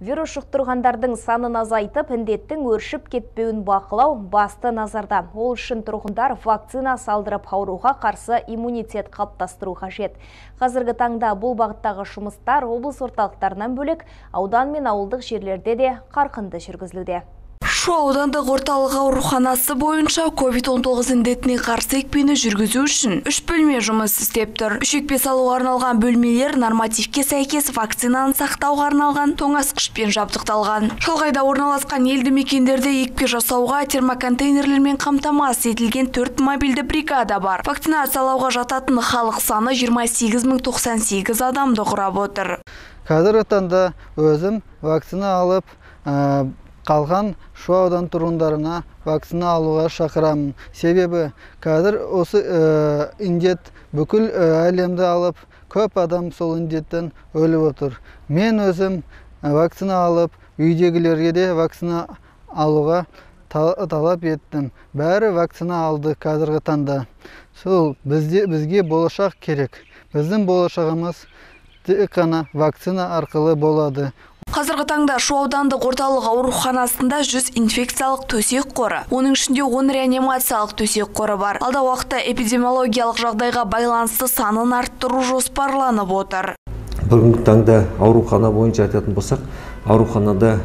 Вирус жұқтырғандардың санын азайтып, індеттің өршіп кетпеуін бақылау басты назарда. Ол үшін тұрғындар вакцина салдырып ауруға қарсы иммунитет қалыптастыру қажет. Қазіргі таңда бұл бағыттағы жұмыстар облыс орталықтарынан бөлек аудан мен ауылдық жерлерде де қарқынды жүргізілуде. Шу аудандық орталық ауруханасы бойынша COVID-19 індетіне қарсы екпені жүргізу үшін үш бөлме жұмыс істеп тұр. Үш екпе салуға арналған бөлмелер нормативке сәйкес вакцинаны сақтауға арналған тоңазытқышпен жабдықталған. Шалғайда орналасқан елді мекендерде екпе жасауға термоконтейнерлермен қамтамасыз етілген төрт мобильді бригада бар. Вакцинациялауға жататын халық саны 28098 адамды құрап отыр. Қазіргі таңда өзім вакцина алып, қалған шу аудан тұрғындарына вакцина алуға шақырамын. Себебі қазір осы індет бүкіл әлемді алып көп адам сол індеттен өліп отыр. Мен өзім вакцина алып үйдегілерге де вакцина алуға талап еттім. Бәрі вакцина алды қазіргі таңда. Сол бізде, бізге болашақ керек. Біздің болашағымыз тек қана вакцина арқылы болады Қазіргі таңда Шу аудандық орталық ауруханасында 100 инфекциялық төсек қоры, оның ішінде 10 реанимациялық төсек қоры бар. Алда уақытта эпидемиологиялық жағдайға байланысты санын арттыру жоспарланып отыр. Бүгінгі таңда аурухана бойынша айтатын болсақ, ауруханада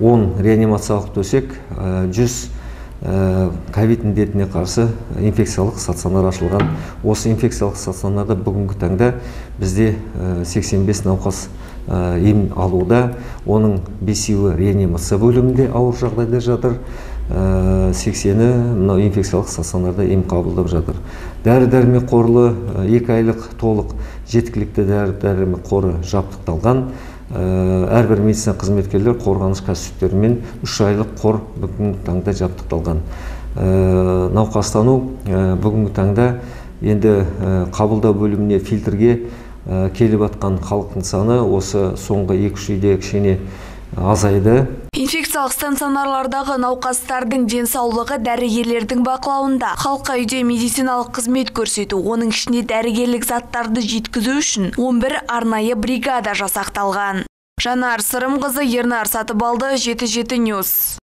10 реанимациялық төсек, 100 ковид індетіне қарсы инфекциялық стационар ашылған. Осы инфекциялық стационарда бүгінгі таңда бізде 85 науқас ем алуда. Оның бесеуі реанимация бөлімінде ауыр жағдайда жатыр. Сексені мынау инфекциялық стационарда ем қабылдап жатыр. Дәрі дәрмек қорлы екі айлық толық жеткілікті дәрі дәрмек қоры жабдықталған. Әрбір медицина қызметкерлер қорғаныш костюмдерімен үш айлық қор бүгінгі таңда жабдықталған. Науқастану бүгінгі таңда енді қабылдау бөліміне фильтрге келіп атқан халықтың саны осы соңғы екі үш үйде кішкене азайды. Инфекциялық стационарлардағы науқастардың денсаулығы дәрігерлердің бақылауында. Халыққа үйде медициналық қызмет көрсету оның ішінде дәрігерлік заттарды жеткізу үшін 11 арнайы бригада жасақталған. Жанар сырымқызы ернар сатыбалды жеті жеті ньюс.